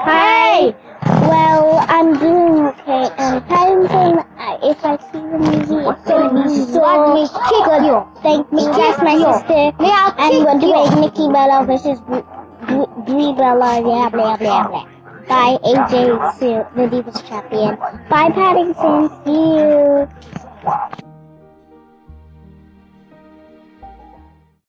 Hi. Well, I'm doing okay. And Paddington, uh, if I see the movie, it's gonna be so me kick good. you. Thank me. That's my you. sister. Me, I And kick we're you? doing Nikki Bella versus Brie Bella. yeah, blah blah blah. By AJ, the Divas champion. Bye, Paddington. See you.